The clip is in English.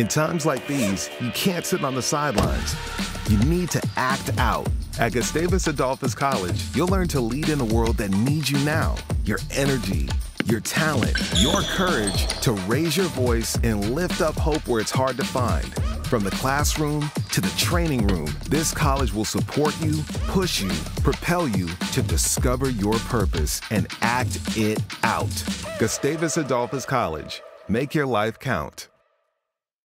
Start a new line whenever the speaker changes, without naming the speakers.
In times like these, you can't sit on the sidelines. You need to act out. At Gustavus Adolphus College, you'll learn to lead in a world that needs you now. Your energy, your talent, your courage to raise your voice and lift up hope where it's hard to find. From the classroom to the training room, this college will support you, push you, propel you to discover your purpose and act it out. Gustavus Adolphus College. Make your life count.